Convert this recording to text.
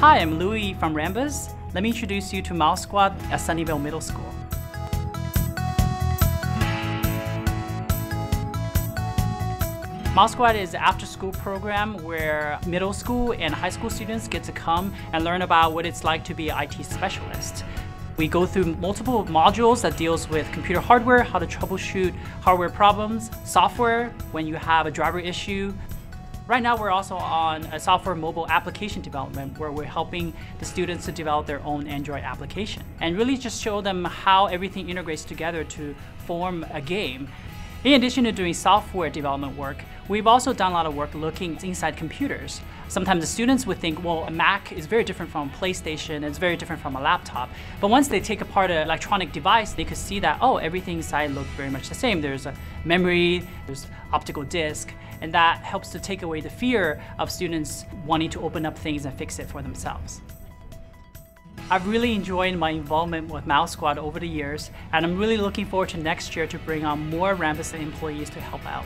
Hi, I'm Louie from Rambus. Let me introduce you to Mouse Squad at Sunnyvale Middle School. Mouse Squad is an after-school program where middle school and high school students get to come and learn about what it's like to be an IT specialist. We go through multiple modules that deals with computer hardware, how to troubleshoot hardware problems, software when you have a driver issue. Right now we're also on a software mobile application development where we're helping the students to develop their own Android application and really just show them how everything integrates together to form a game. In addition to doing software development work, we've also done a lot of work looking inside computers. Sometimes the students would think, well, a Mac is very different from a PlayStation, it's very different from a laptop. But once they take apart an electronic device, they could see that, oh, everything inside looks very much the same. There's a memory, there's optical disc, and that helps to take away the fear of students wanting to open up things and fix it for themselves. I've really enjoyed my involvement with Mouse Squad over the years, and I'm really looking forward to next year to bring on more Rambus employees to help out.